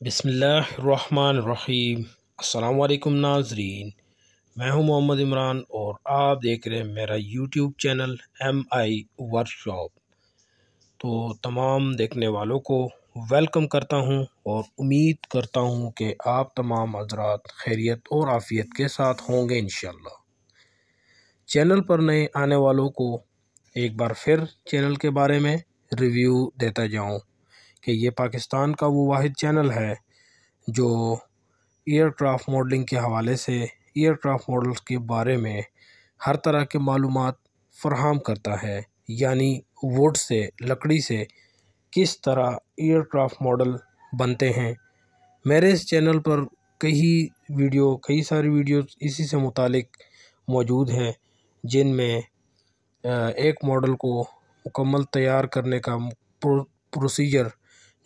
बिसमीम अल्लाम नाजरीन। मैं हूँ मोहम्मद इमरान और आप देख रहे हैं मेरा YouTube channel M I workshop तो तमाम देखने वालों को वेलकम करता हूँ और उम्मीद करता हूँ कि आप तमाम हजरात खैरियत और आफ़ियत के साथ होंगे इन चैनल पर नए आने वालों को एक बार फिर चैनल के बारे में रिव्यू देता जाऊँ। कि ये पाकिस्तान का वो वाद चैनल है जो एयरक्राफ़्ट मॉडलिंग के हवाले से एयरक्राफ़्ट मॉडल्स के बारे में हर तरह के मालूम फ़राहम करता है। यानी वुड से, लकड़ी से किस तरह एयरक्राफ़्ट मॉडल बनते हैं। मेरे इस चैनल पर कई वीडियो, कई सारी वीडियो इसी से मुतालिक मौजूद हैं, जिनमें एक मॉडल को मुकम्मल तैयार करने का प्रोसीजर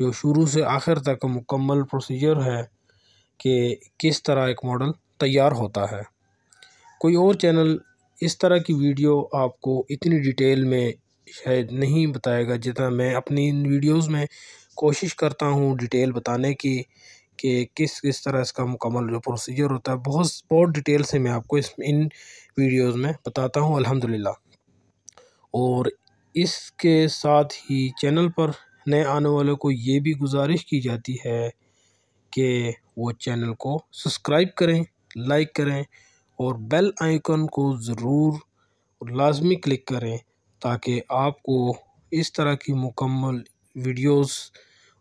जो शुरू से आखिर तक मुकम्मल प्रोसीजर है कि किस तरह एक मॉडल तैयार होता है। कोई और चैनल इस तरह की वीडियो आपको इतनी डिटेल में शायद नहीं बताएगा जितना मैं अपनी इन वीडियोज़ में कोशिश करता हूँ डिटेल बताने की कि किस किस तरह इसका मुकम्मल जो प्रोसीजर होता है। बहुत बहुत डिटेल से मैं आपको इस, इन वीडियोज़ में बताता हूँ, अल्हम्दुलिल्लाह। और इसके साथ ही चैनल पर नए आने वालों को ये भी गुजारिश की जाती है कि वो चैनल को सब्सक्राइब करें, लाइक करें और बेल आइकन को ज़रूर लाजमी क्लिक करें ताकि आपको इस तरह की मुकम्मल वीडियोस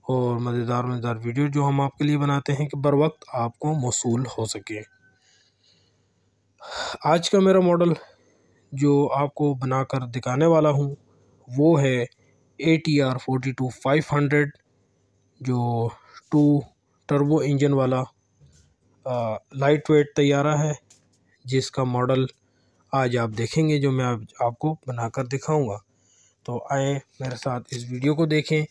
और मज़ेदार मज़ेदार वीडियो जो हम आपके लिए बनाते हैं कि बर वक्त आपको मौसू हो सके। आज का मेरा मॉडल जो आपको बनाकर दिखाने वाला हूँ वो है A T R forty two five hundred जो टू टर्बो इंजन वाला आ, लाइट वेट तैयारा है जिसका मॉडल आज आप देखेंगे जो मैं आप, आपको बनाकर दिखाऊँगा। तो आए मेरे साथ इस वीडियो को देखें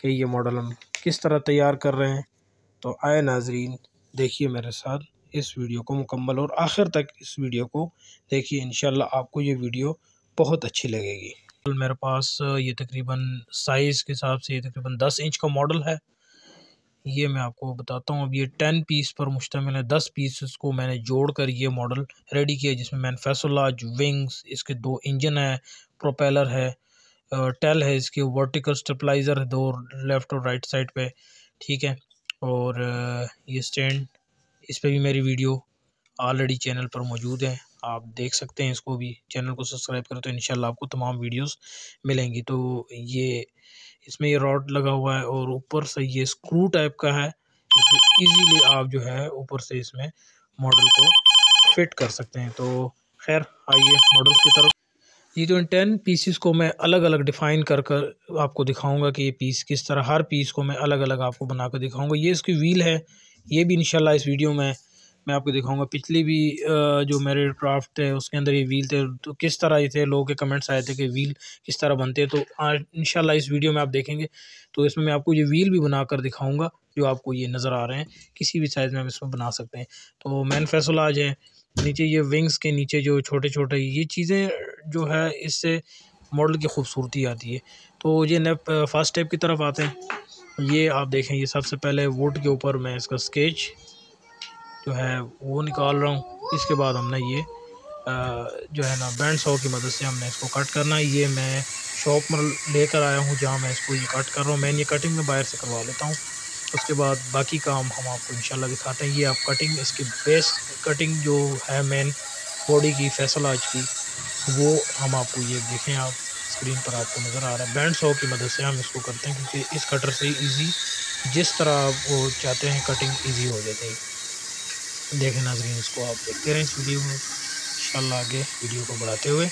कि ये मॉडल हम किस तरह तैयार कर रहे हैं। तो आए नाजरीन देखिए मेरे साथ इस वीडियो को मुकम्मल और आखिर तक इस वीडियो को देखिए। इन आपको ये वीडियो बहुत अच्छी लगेगी। मेरे पास ये तकरीबन साइज़ के हिसाब से ये तकरीबन दस इंच का मॉडल है। ये मैं आपको बताता हूँ, अब ये टेन पीस पर मुश्तमिल है। दस पीस को मैंने जोड़ कर ये मॉडल रेडी किया, जिसमें मैंने फैसोलाज विंग्स, इसके दो इंजन है, प्रोपेलर है टेल है, इसके वर्टिकल स्टेपलाइज़र है, दो लेफ़्ट और राइट साइड पे, ठीक है? और ये स्टैंड, इस पर भी मेरी वीडियो ऑलरेडी चैनल पर मौजूद है। आप देख सकते हैं इसको भी। चैनल को सब्सक्राइब करें तो इन आपको तमाम वीडियोस मिलेंगी। तो ये, इसमें ये रॉड लगा हुआ है और ऊपर से ये स्क्रू टाइप का है। इजीली आप जो है ऊपर से इसमें मॉडल को फिट कर सकते हैं। तो खैर, आइए मॉडल की तरफ़। ये जो इन टेन पीसीस को मैं अलग अलग डिफ़ाइन कर कर आपको दिखाऊँगा कि ये पीस किस तरह, हर पीस को मैं अलग अलग आपको बना कर दिखाऊँगा। ये इसकी व्हील है, ये भी इंशाल्लाह इस वीडियो में मैं आपको दिखाऊँगा, पिछली भी जो मेरे क्राफ्ट थे, उसके अंदर ये व्हील थे तो किस तरह ये थे, लोगों के कमेंट्स आए थे कि व्हील किस तरह बनते हैं तो इन इस वीडियो में आप देखेंगे। तो इसमें मैं आपको ये व्हील भी बना कर दिखाऊँगा, जो आपको ये नज़र आ रहे हैं, किसी भी साइज़ में हम इसमें बना सकते हैं। तो मैन फैसलाज है, नीचे ये विंग्स के नीचे जो छोटे छोटे ये चीज़ें जो है, इससे मॉडल की खूबसूरती आती है। तो ये नेप फ़र्स्ट स्टेप की तरफ़ आते हैं। ये आप देखें, ये सबसे पहले वोट के ऊपर मैं इसका स्केच जो है वो निकाल रहा हूँ। इसके बाद हमने ये जो है ना, बैंड सौ की मदद से हमने इसको कट करना है। ये मैं शॉप में लेकर आया हूँ, जहाँ मैं इसको ये कट कर रहा हूँ। मैं ये कटिंग में बाहर से करवा लेता हूँ। उसके बाद बाकी काम हम आपको इंशाल्लाह दिखाते हैं। ये आप कटिंग, इसकी बेस कटिंग जो है मेन बॉडी की फैसल आज की, वो हम आपको ये देखें आप, स्क्रीन पर आपको नज़र आ रहा है। बैंड सौ की मदद से हम इसको करते हैं, क्योंकि इस कटर से ईजी जिस तरह आप वो चाहते हैं, कटिंग ईजी हो जाती है। देखें नाजरीन, इसको आप देखते रहें इस वीडियो में। इंशाल्लाह आगे वीडियो को बढ़ाते हुए।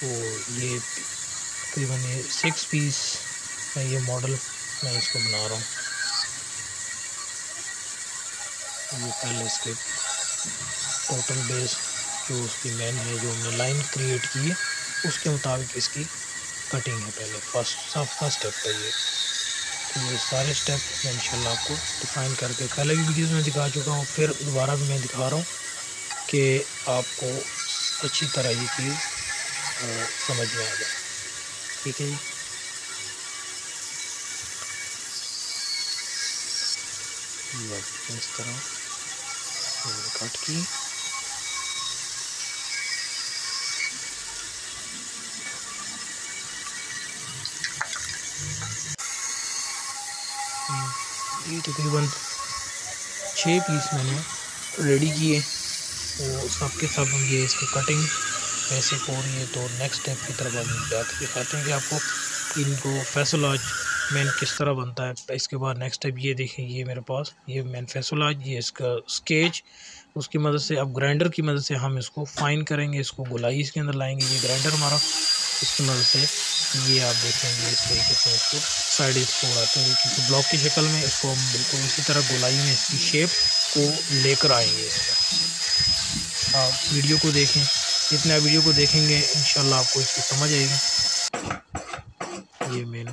तो ये तकरीबन ये सिक्स पीस में ये मॉडल मैं इसको बना रहा हूँ। ये पहले इसके टोटल बेस जो उसकी मेन है, जो हमने लाइन क्रिएट की है, उसके मुताबिक इसकी कटिंग है पहले। फ़र्स्ट फ़र्स्ट स्टेप पर ये। तो ये सारे स्टेप मैं इंशाल्लाह आपको डिफ़ाइन करके पहले भी वीडियोस में दिखा चुका हूँ, फिर दोबारा भी मैं दिखा रहा हूँ कि आपको अच्छी तरह ये चीज़ समझ में आ जाए। ठीक है जी? इस तरह कट की। ये तकरीबन छः पीस मैंने रेडी किए वो सब के सब ये इसकी कटिंग ऐसे हो रही है तो नेक्स्ट स्टेप की तरफ़ हम जाकर दिखाते हैं कि आपको इनको फैसलाज मैन किस तरह बनता है। इसके बाद नेक्स्ट स्टेप ये देखें, ये मेरे पास, ये मैन फैसलाज ये इसका स्केच उसकी मदद से अब ग्राइंडर की मदद से हम इसको फाइन करेंगे, इसको गुलाई इसके अंदर लाएँगे, ये ग्राइंडर हमारा, इसकी मदद से ये आप देखेंगे इस तरीके से इसको साइड इसको उड़ाते हैं, क्योंकि ब्लॉक की शक्ल में इसको हम बिल्कुल इसी तरह गुलाई में इसकी शेप को लेकर आएँगे इसका आप वीडियो को देखें, जितने वीडियो को देखेंगे इन आपको इसकी समझ आएगी। ये मैंने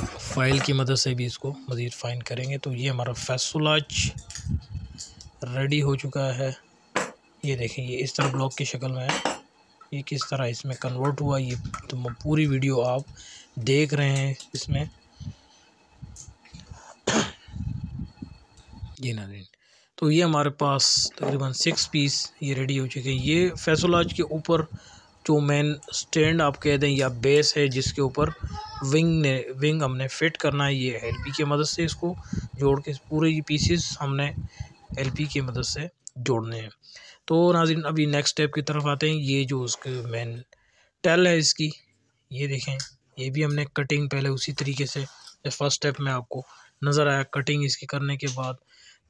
फ़ाइल की मदद से भी इसको मज़ीद फाइन करेंगे। तो ये हमारा फैसलाज रेडी हो चुका है। ये देखें, ये इस तरह ब्लॉक की शक्ल में है। ये किस तरह इसमें कन्वर्ट हुआ, ये तो पूरी वीडियो आप देख रहे हैं इसमें। ये नाजीन तो ये हमारे पास तकरीबन सिक्स पीस ये रेडी हो चुके हैं। ये फैसलाज के ऊपर जो मेन स्टैंड आप कह दें या बेस है जिसके ऊपर विंग ने विंग हमने फिट करना है, ये एल पी की मदद से इसको जोड़ के पूरे ये पीसेस हमने एल पी की मदद से जोड़ने हैं। तो नाजिन अभी नेक्स्ट स्टेप की तरफ़ आते हैं। ये जो उसके मेन टेल है इसकी, ये देखें, ये भी हमने कटिंग पहले उसी तरीके से फ़र्स्ट स्टेप में आपको नज़र आया कटिंग इसकी करने के बाद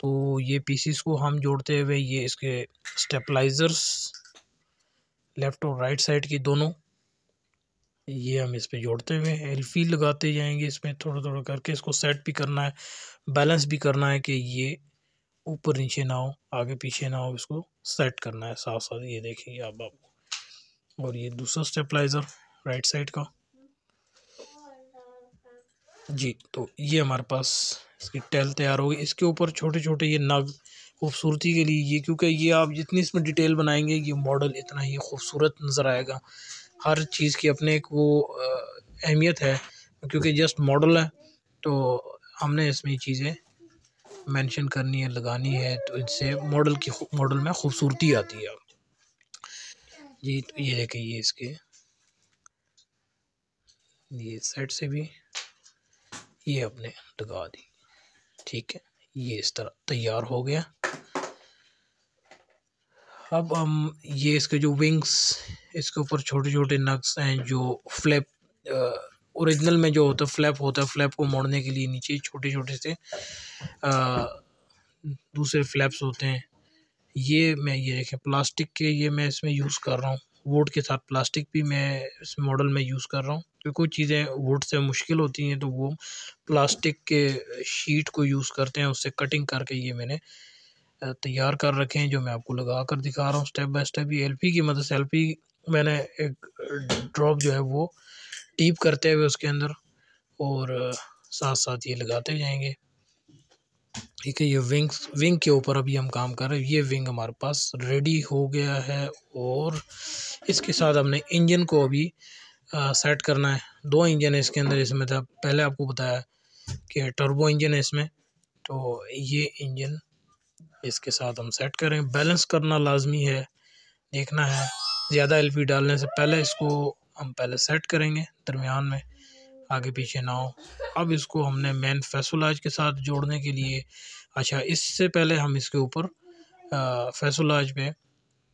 तो ये पीसीस को हम जोड़ते हुए ये इसके स्टेपलाइज़र्स लेफ़्ट और राइट साइड की दोनों, ये हम इस पर जोड़ते हुए एल्फी लगाते जाएँगे। इसमें थोड़ा थोड़ा करके इसको सेट भी करना है बैलेंस भी करना है कि ये ऊपर नीचे ना हो, आगे पीछे ना हो, इसको सेट करना है। साथ साथ ये देखेंगे आप आप और ये दूसरा स्टेपलाइज़र राइट साइड का। जी तो ये हमारे पास इसकी टेल तैयार होगी इसके ऊपर छोटे छोटे ये नग खूबसूरती के लिए ये, क्योंकि ये आप जितनी इसमें डिटेल बनाएँगे, ये मॉडल इतना ही खूबसूरत नज़र आएगा। हर चीज़ की अपने एक वो अहमियत है, क्योंकि जस्ट मॉडल है तो हमने इसमें ये चीज़ें मेंशन करनी है, लगानी है तो इससे मॉडल की मॉडल में खूबसूरती आती है। जी तो ये देखिए, ये इसके, ये सेट से भी ये अपने लगा दी। ठीक है ये इस तरह तैयार हो गया। अब हम ये इसके जो विंग्स इसके ऊपर छोटे छोटे नक्स हैं जो फ्लैप ओरिजिनल में जो होता है फ्लैप होता है फ्लैप को मोड़ने के लिए नीचे छोटे छोटे से आ, दूसरे फ्लैप्स होते हैं। ये मैं ये देखें प्लास्टिक के ये मैं इसमें यूज़ कर रहा हूँ। वुड के साथ प्लास्टिक भी मैं इस मॉडल में यूज़ कर रहा हूँ। क्योंकि कुछ चीज़ें वुड से मुश्किल होती हैं तो वो प्लास्टिक के शीट को यूज़ करते हैं, उससे कटिंग करके ये मैंने तैयार कर रखे हैं, जो मैं आपको लगा कर दिखा रहा हूँ स्टेप बाय स्टेप। ये एलपी की मदद से एलपी मैंने एक ड्रॉप जो है वो टीप करते हुए उसके अंदर और साथ साथ ये लगाते जाएँगे। ठीक है, ये विंग विंग के ऊपर अभी हम काम कर रहे हैं। ये विंग हमारे पास रेडी हो गया है और इसके साथ हमने इंजन को अभी सेट करना है। दो इंजन है इसके अंदर, इसमें था, पहले आपको बताया कि टर्बो इंजन है इसमें। तो ये इंजन इसके साथ हम सेट करें। बैलेंस करना लाजमी है, देखना है, ज़्यादा एलपी डालने से पहले इसको हम पहले सेट करेंगे दरमियान में, आगे पीछे ना हो। अब इसको हमने मेन फैसलाज के साथ जोड़ने के लिए अच्छा इससे पहले हम इसके ऊपर फैसलाज पे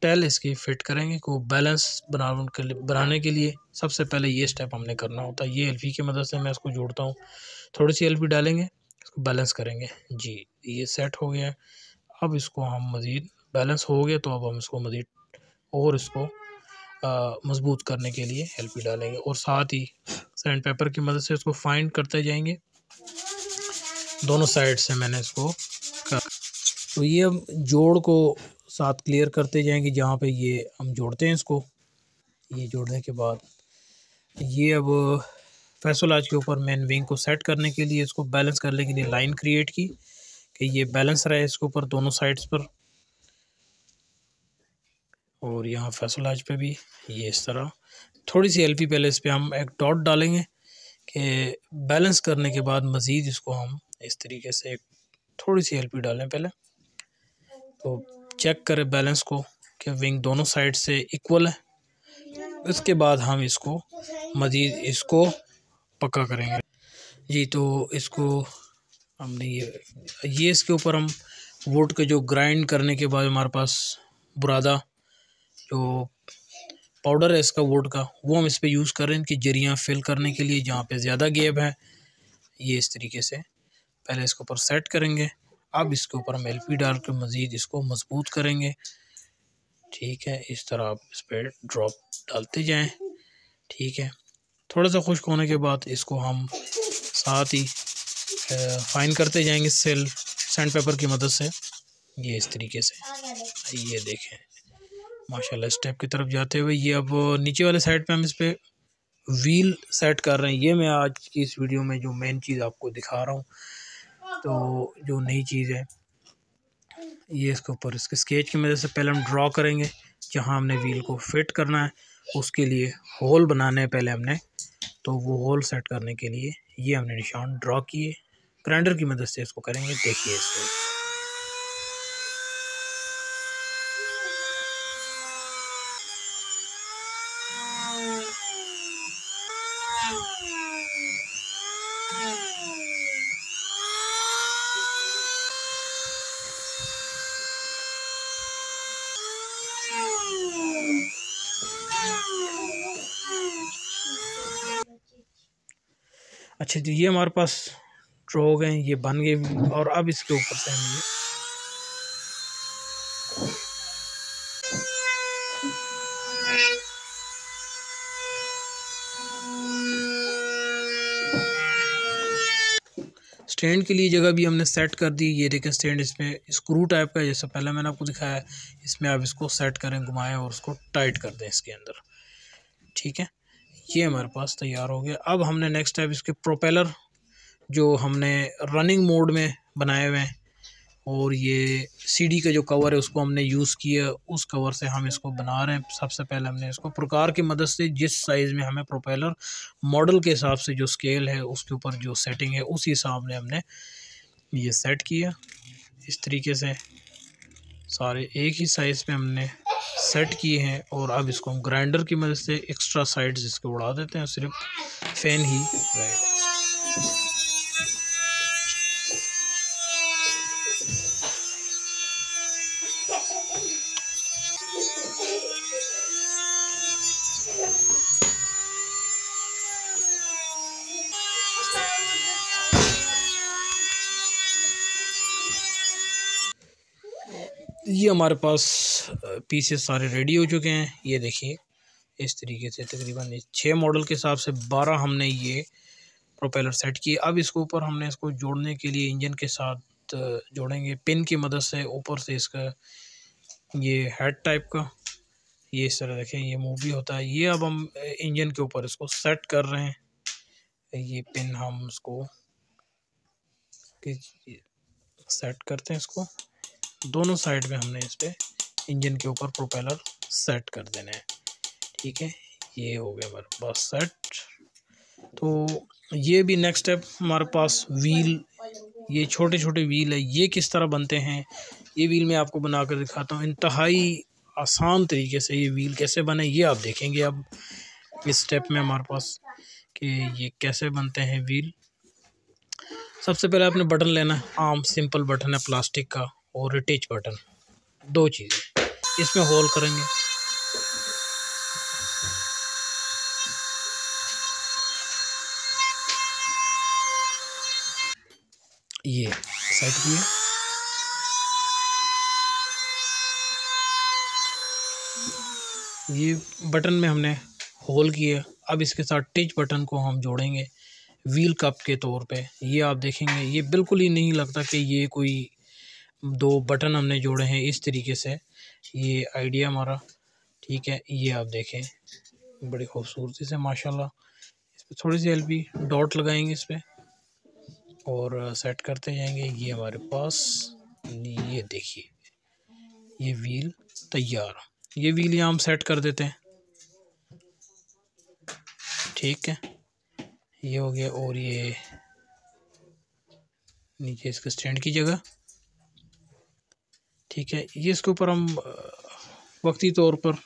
टेल इसकी फ़िट करेंगे को बैलेंस बना के लिए, बनाने के लिए सबसे पहले ये स्टेप हमने करना होता है। ये एल की मदद से मैं इसको जोड़ता हूँ। थोड़ी सी एल डालेंगे, इसको बैलेंस करेंगे। जी, ये सेट हो गया है। अब इसको हम मज़ीद बैलेंस हो गया तो अब हम इसको मज़ीद और इसको मज़बूत करने के लिए एलपी डालेंगे। और साथ ही सैंड पेपर की मदद से इसको फाइंड करते जाएँगे। दोनों साइड से मैंने इसको कर तो ये हम जोड़ को साथ क्लियर करते जाएँगे, जहाँ पे ये हम जोड़ते हैं इसको। ये जोड़ने के बाद, ये अब फैसलाज के ऊपर मैन विंग को सेट करने के लिए, इसको बैलेंस करने के लिए लाइन क्रिएट की, कि ये बैलेंस रहे इसके ऊपर दोनों साइड्स पर। और यहाँ फैसलाज पे भी ये इस तरह। थोड़ी सी एल पहले इस पर हम एक डॉट डालेंगे, कि बैलेंस करने के बाद मज़ीद इसको हम इस तरीके से थोड़ी सी एलपी डालें पहले। तो चेक करें बैलेंस को कि विंग दोनों साइड से इक्वल है। इसके बाद हम इसको मज़ीद इसको पक्का करेंगे। जी तो इसको हमने ये ये इसके ऊपर हम वुड के जो ग्राइंड करने के बाद हमारे पास बुरादा जो पाउडर है इसका वुड का, वो हम इस पर यूज़ कर रहे हैं। इनकी जरियाँ फिल करने के लिए जहाँ पे ज़्यादा गेप है, ये इस तरीके से पहले इसके ऊपर सेट करेंगे। अब इसके ऊपर हम एल पी डाल कर मज़ीद इसको मज़बूत करेंगे। ठीक है, इस तरह आप इस पर ड्रॉप डालते जाएँ। ठीक है, थोड़ा सा खुश्क होने के बाद इसको हम साथ ही फाइन करते जाएँगे सेल सैंड पेपर की मदद से। ये इस तरीके से। ये देखें, माशाल्लाह स्टेप की तरफ़ जाते हुए ये अब नीचे वाले साइड पे हम इस पर व्हील सेट कर रहे हैं। ये मैं आज की इस वीडियो में जो मेन चीज़ आपको दिखा रहा हूँ तो जो नई चीज़ है, ये इसके ऊपर, इसके स्केच की मदद से पहले हम ड्रॉ करेंगे, जहाँ हमने व्हील को फिट करना है, उसके लिए होल बनाने हैं पहले हमने तो वो होल सेट करने के लिए ये हमने निशान ड्रॉ किए। ग्राइंडर की मदद से इसको करेंगे, देखिए इसको। अच्छा जी, ये हमारे पास ड्रो हो गए ये बन गए और अब इसके ऊपर से हम ये स्टैंड के लिए जगह भी हमने सेट कर दी। ये देखें स्टैंड इसमें स्क्रू टाइप का जैसे पहले मैंने आपको दिखाया है। इसमें आप इसको सेट करें, घुमाएँ और उसको टाइट कर दें इसके अंदर। ठीक है? ये हमारे पास तैयार हो गया। अब हमने नेक्स्ट स्टेप इसके प्रोपेलर जो हमने रनिंग मोड में बनाए हुए हैं, और ये सीडी का जो कवर है, उसको हमने यूज़ किया। उस कवर से हम इसको बना रहे हैं। सबसे पहले हमने इसको प्रकार की मदद से, जिस साइज़ में हमें प्रोपेलर मॉडल के हिसाब से जो स्केल है, उसके ऊपर जो सेटिंग है, उस हिसाब ने हमने ये सेट किया। इस तरीके से सारे एक ही साइज़ में हमने सेट किए हैं और अब इसको हम ग्राइंडर की मदद से एक्स्ट्रा साइड्स इसको उड़ा देते हैं सिर्फ़ फ़ैन ही। रहेगा हमारे पास पीसेस सारे रेडी हो चुके हैं। ये देखिए, इस तरीके से तकरीबन छः मॉडल के हिसाब से बारह हमने ये प्रोपेलर सेट किए। अब इसके ऊपर हमने इसको जोड़ने के लिए इंजन के साथ जोड़ेंगे। पिन की मदद से ऊपर से इसका ये हेड टाइप का, ये इस तरह देखें, ये मूव भी होता है। ये अब हम इंजन के ऊपर इसको सेट कर रहे हैं। ये पिन हम इसको सेट करते हैं इसको। दोनों साइड में हमने इस पर इंजन के ऊपर प्रोपेलर सेट कर देना है। ठीक है? ये हो गया हमारे पास सेट। तो ये भी नेक्स्ट स्टेप हमारे पास व्हील ये छोटे छोटे व्हील है। ये किस तरह बनते हैं? ये व्हील मैं आपको बना कर दिखाता हूँ। इंतहाई आसान तरीके से ये व्हील कैसे बने, ये आप देखेंगे अब इस स्टेप में हमारे पास कि ये कैसे बनते हैं व्हील सबसे पहले आपने बटन लेना है। आम सिंपल बटन है प्लास्टिक का। और रिटेच बटन दो चीज़ें। इसमें होल करेंगे। ये सेट किया ये बटन में हमने होल किया अब इसके साथ टिच बटन को हम जोड़ेंगे। व्हील कप के तौर पे। ये आप देखेंगे, ये बिल्कुल ही नहीं लगता कि ये कोई दो बटन हमने जोड़े हैं इस तरीके से। ये आइडिया हमारा, ठीक है, ये आप देखें। बड़ी खूबसूरती से, माशाल्लाह। इस पर थोड़ी सी एलपी डॉट लगाएँगे इस पर और सेट करते जाएँगे। ये हमारे पास, ये देखिए, ये व्हील तैयार। ये व्हील यहाँ हम सेट कर देते हैं। ठीक है, ये हो गया और ये नीचे इसके स्टैंड की जगह। ठीक है, ये इसके ऊपर हम वक्ती तौर पर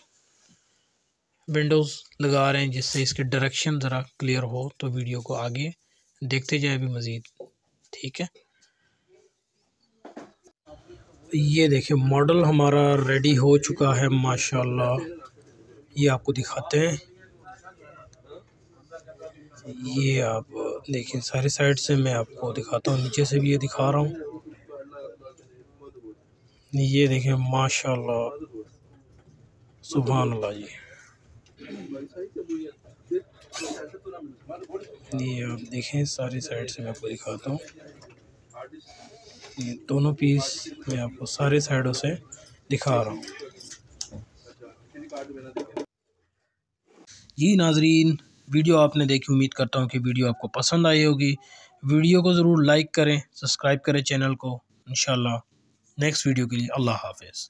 विंडोज़ लगा रहे हैं जिससे इसके डायरेक्शन ज़रा क्लियर हो तो वीडियो को आगे देखते जाए भी मज़ीद, ठीक है? ये देखिए, मॉडल हमारा रेडी हो चुका है, माशाल्लाह। ये आपको दिखाते हैं। ये आप, देखिए, सारे साइड से मैं आपको दिखाता हूँ, नीचे से भी ये दिखा रहा हूँ। ये देखें, माशाल्लाह। सुबहान अल्लाह जी। ये आप देखें, सारी साइड से मैं आपको दिखाता हूँ। ये दोनों पीस मैं आपको सारे साइडों से दिखा रहा हूँ। जी नाजरीन, वीडियो आपने देखी, उम्मीद करता हूँ कि वीडियो आपको पसंद आई होगी। वीडियो को ज़रूर लाइक करें, सब्सक्राइब करें चैनल को इन नेक्स्ट वीडियो के लिए अल्लाह हाफिज़।